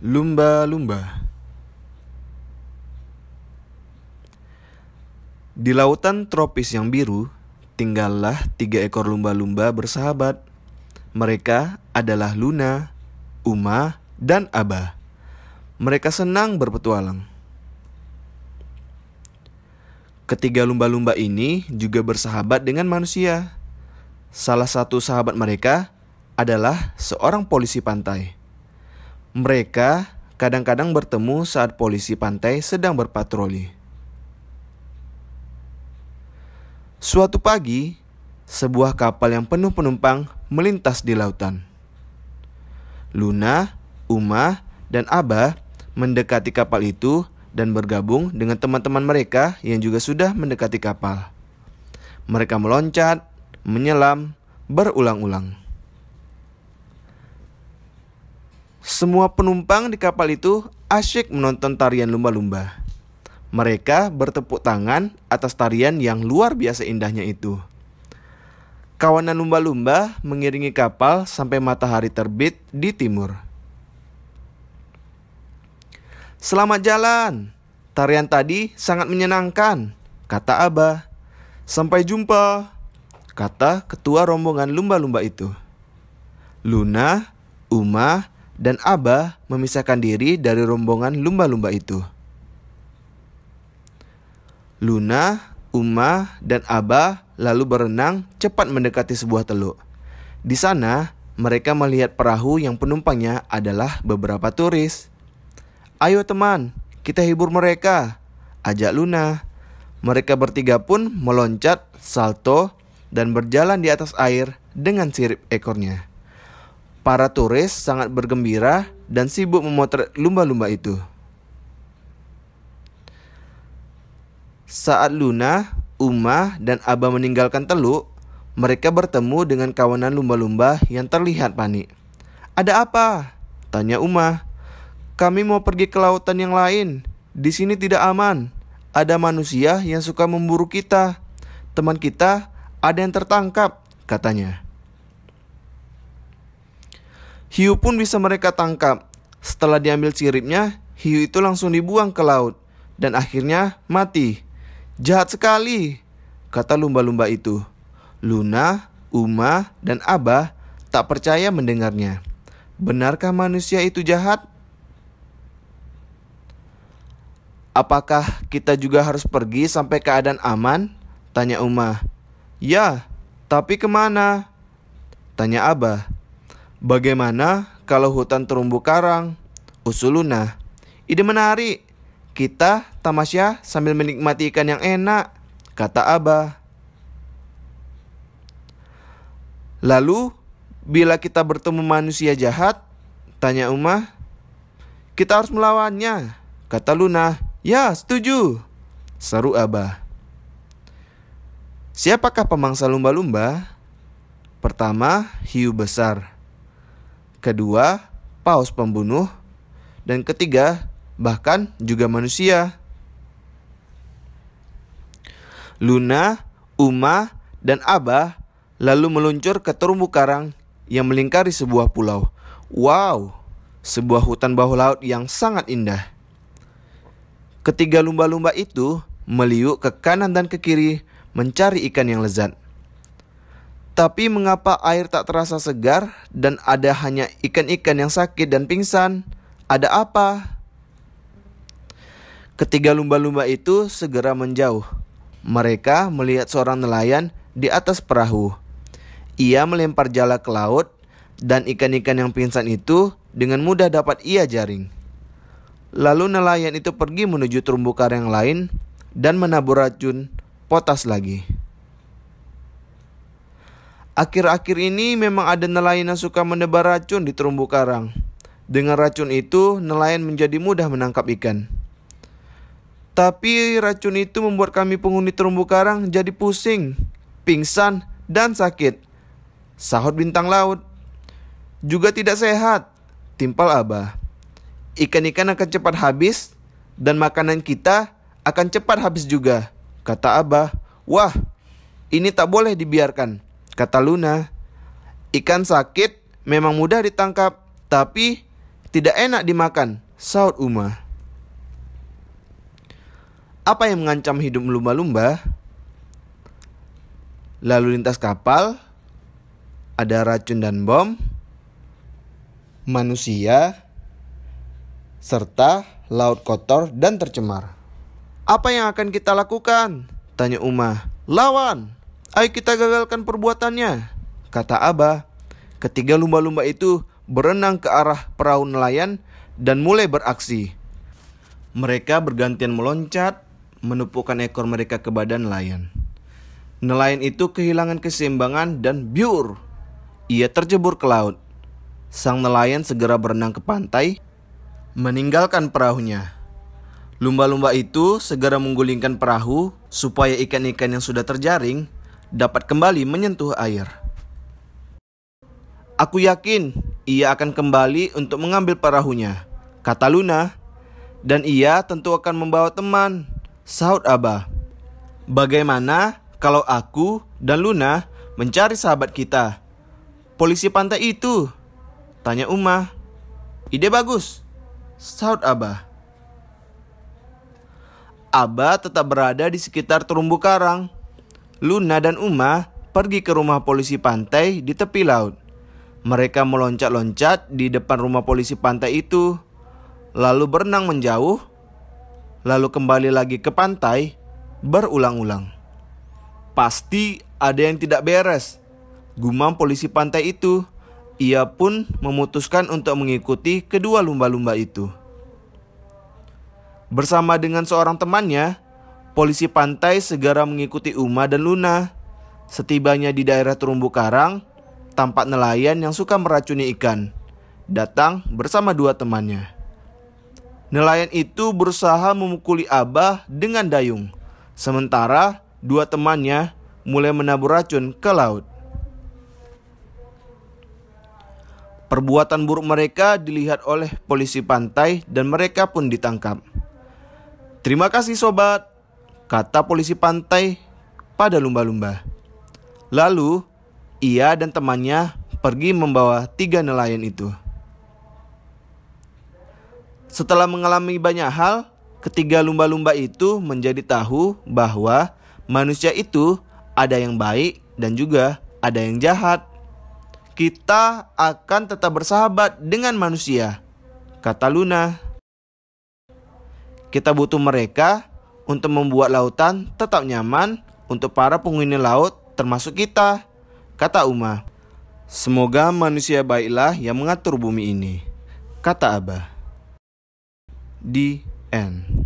Lumba-lumba Di lautan tropis yang biru, tinggallah tiga ekor lumba-lumba bersahabat. Mereka adalah Luna, Uma, dan Abah. Mereka senang berpetualang. Ketiga lumba-lumba ini juga bersahabat dengan manusia. Salah satu sahabat mereka adalah seorang polisi pantai. Mereka kadang-kadang bertemu saat polisi pantai sedang berpatroli. Suatu pagi, sebuah kapal yang penuh penumpang melintas di lautan. Luna, Uma, dan Abah mendekati kapal itu dan bergabung dengan teman-teman mereka yang juga sudah mendekati kapal. Mereka meloncat, menyelam, berulang-ulang. Semua penumpang di kapal itu asyik menonton tarian lumba-lumba. Mereka bertepuk tangan atas tarian yang luar biasa indahnya itu. Kawanan lumba-lumba mengiringi kapal sampai matahari terbit di timur. Selamat jalan. Tarian tadi sangat menyenangkan, kata Abah. Sampai jumpa, kata ketua rombongan lumba-lumba itu. Luna, Uma, dan Abah memisahkan diri dari rombongan lumba-lumba itu. Luna, Uma, dan Abah lalu berenang cepat mendekati sebuah teluk. Di sana, mereka melihat perahu yang penumpangnya adalah beberapa turis. Ayo teman, kita hibur mereka, ajak Luna. Mereka bertiga pun meloncat, salto, dan berjalan di atas air dengan sirip ekornya. Para turis sangat bergembira dan sibuk memotret lumba-lumba itu. Saat Luna, Uma, dan Abah meninggalkan teluk, mereka bertemu dengan kawanan lumba-lumba yang terlihat panik. Ada apa? Tanya Uma. Kami mau pergi ke lautan yang lain. Di sini tidak aman. Ada manusia yang suka memburu kita. Teman kita ada yang tertangkap, katanya. Hiu pun bisa mereka tangkap. Setelah diambil siripnya, hiu itu langsung dibuang ke laut dan akhirnya mati. Jahat sekali, kata lumba-lumba itu. Luna, Uma, dan Abah tak percaya mendengarnya. Benarkah manusia itu jahat? Apakah kita juga harus pergi sampai keadaan aman? Tanya Uma. Ya, tapi ke mana? Tanya Abah. Bagaimana kalau hutan terumbu karang? Usul Luna. Ide menarik. Kita tamasya sambil menikmati ikan yang enak, kata Abah. Lalu, bila kita bertemu manusia jahat, tanya Umah, kita harus melawannya, kata Luna. Ya, setuju, seru Abah. Siapakah pemangsa lumba-lumba? Pertama, hiu besar. Kedua, paus pembunuh. Dan ketiga, bahkan juga manusia. Luna, Uma, dan Abah lalu meluncur ke terumbu karang yang melingkari sebuah pulau. Wow, sebuah hutan bawah laut yang sangat indah. Ketiga lumba-lumba itu meliuk ke kanan dan ke kiri mencari ikan yang lezat. Tapi mengapa air tak terasa segar dan ada hanya ikan-ikan yang sakit dan pingsan? Ada apa? Ketiga lumba-lumba itu segera menjauh. Mereka melihat seorang nelayan di atas perahu. Ia melempar jala ke laut, dan ikan-ikan yang pingsan itu dengan mudah dapat ia jaring. Lalu nelayan itu pergi menuju terumbu karang lain dan menabur racun potas lagi. Akhir-akhir ini memang ada nelayan yang suka menebar racun di terumbu karang. Dengan racun itu, nelayan menjadi mudah menangkap ikan. Tapi racun itu membuat kami penghuni terumbu karang jadi pusing, pingsan, dan sakit. Sahut bintang laut. Juga tidak sehat, timpal Abah. Ikan-ikan akan cepat habis dan makanan kita akan cepat habis juga, kata Abah. Wah, ini tak boleh dibiarkan, kata Luna. Ikan sakit memang mudah ditangkap, tapi tidak enak dimakan, saut Uma. Apa yang mengancam hidup lumba-lumba? Lalu lintas kapal, ada racun dan bom, manusia, serta laut kotor dan tercemar. Apa yang akan kita lakukan? Tanya Uma. Lawan! Ayo kita gagalkan perbuatannya, kata Abah. Ketiga lumba-lumba itu berenang ke arah perahu nelayan dan mulai beraksi. Mereka bergantian meloncat, menupukkan ekor mereka ke badan nelayan. Nelayan itu kehilangan keseimbangan dan biur. Ia terjebur ke laut. Sang nelayan segera berenang ke pantai, meninggalkan perahunya. Lumba-lumba itu segera menggulingkan perahu supaya ikan-ikan yang sudah terjaring dapat kembali menyentuh air. Aku yakin ia akan kembali untuk mengambil perahunya, kata Luna. Dan ia tentu akan membawa teman, saut Abah. Bagaimana kalau aku dan Luna mencari sahabat kita? Polisi pantai itu, tanya Uma. Ide bagus, saut Abah. Abah tetap berada di sekitar terumbu karang. Luna dan Uma pergi ke rumah polisi pantai di tepi laut. Mereka meloncat-loncat di depan rumah polisi pantai itu, lalu berenang menjauh, lalu kembali lagi ke pantai berulang-ulang. Pasti ada yang tidak beres. Gumam polisi pantai itu. Ia pun memutuskan untuk mengikuti kedua lumba-lumba itu. Bersama dengan seorang temannya, polisi pantai segera mengikuti Uma dan Luna. Setibanya di daerah terumbu karang, tampak nelayan yang suka meracuni ikan. Datang bersama dua temannya. Nelayan itu berusaha memukuli Abah dengan dayung. Sementara dua temannya mulai menabur racun ke laut. Perbuatan buruk mereka dilihat oleh polisi pantai dan mereka pun ditangkap. Terima kasih sobat, kata polisi pantai pada lumba-lumba. Lalu ia dan temannya pergi membawa tiga nelayan itu. Setelah mengalami banyak hal, ketiga lumba-lumba itu menjadi tahu bahwa manusia itu ada yang baik dan juga ada yang jahat. Kita akan tetap bersahabat dengan manusia, kata Luna. Kita butuh mereka untuk membuat lautan tetap nyaman untuk para penghuni laut termasuk kita kata Uma. Semoga manusia baiklah yang mengatur bumi ini, kata Abah. Di end.